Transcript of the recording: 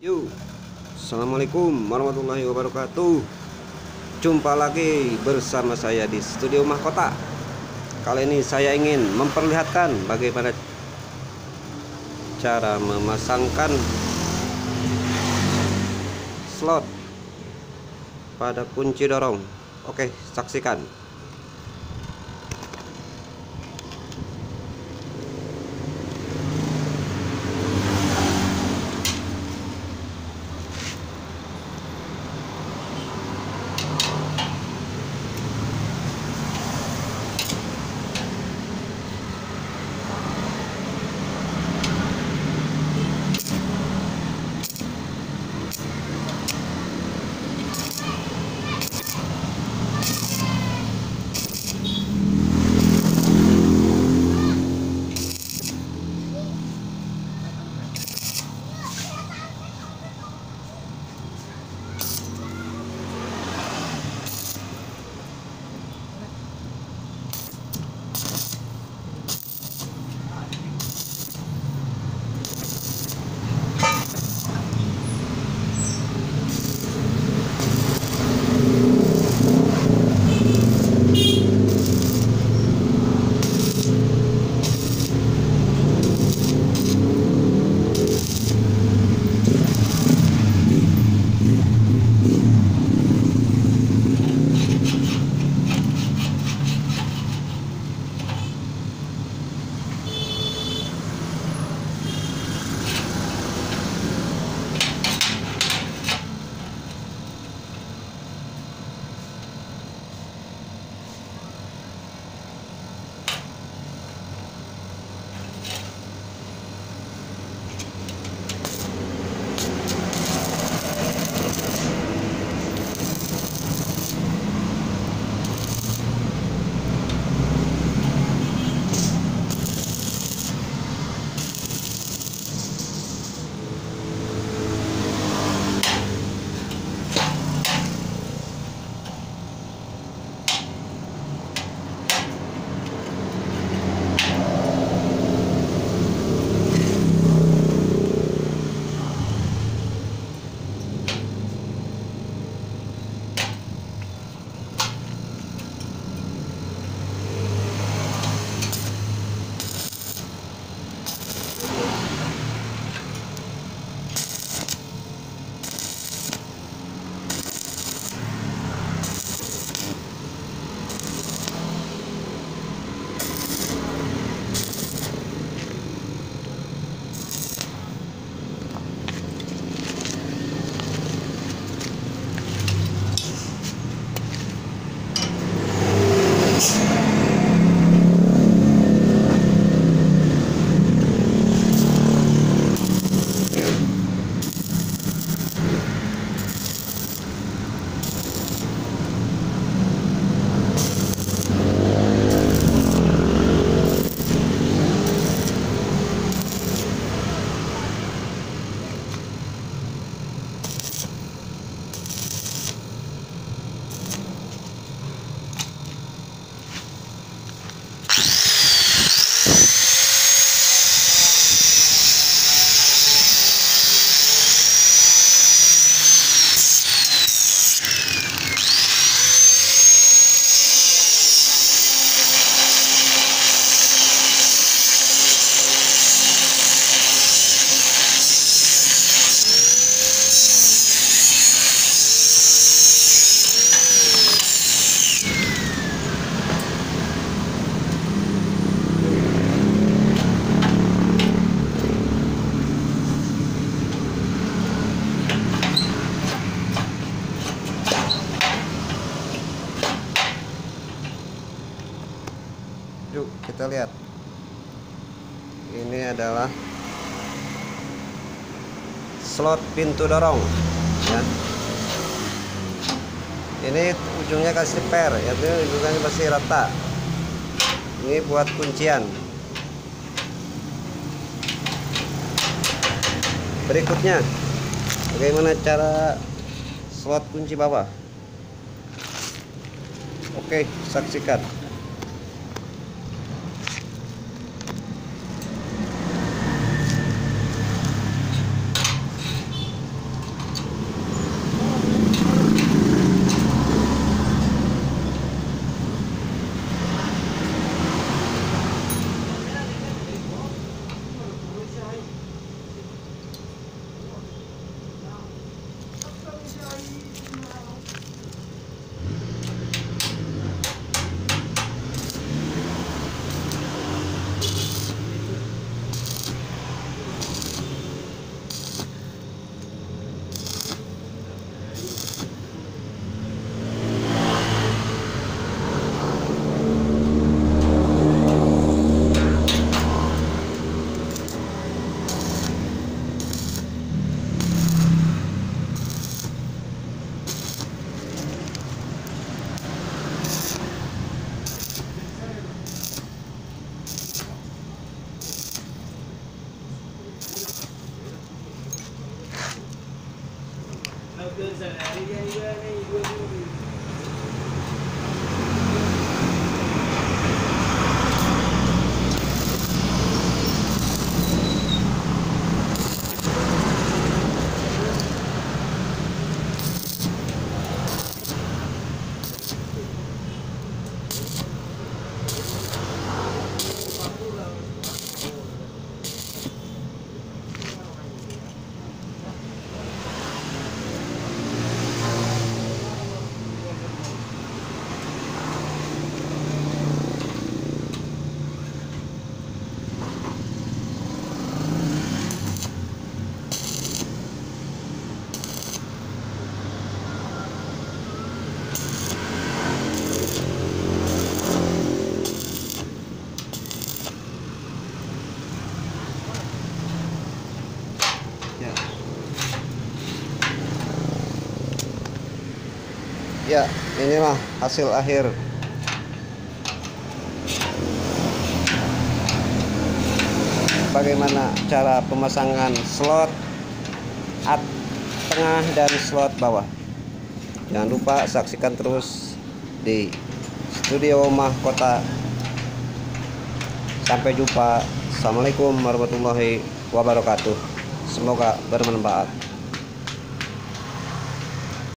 Yuk, Assalamualaikum warahmatullahi wabarakatuh. Jumpa lagi bersama saya di Studio Mahkota. Kali ini saya ingin memperlihatkan bagaimana cara memasangkan slot pada kunci dorong. Oke, saksikan kita lihat. Ini adalah Slot pintu dorong ya. Ini ujungnya kasih per Yaitu ujungnya masih rata. Ini buat kuncian. Berikutnya Bagaimana cara Slot kunci bawah? Oke saksikan inilah hasil akhir. Bagaimana cara pemasangan slot at tengah dan slot bawah. Jangan lupa saksikan terus di studio mahkota sampai jumpa. Assalamualaikum warahmatullahi wabarakatuh. Semoga bermanfaat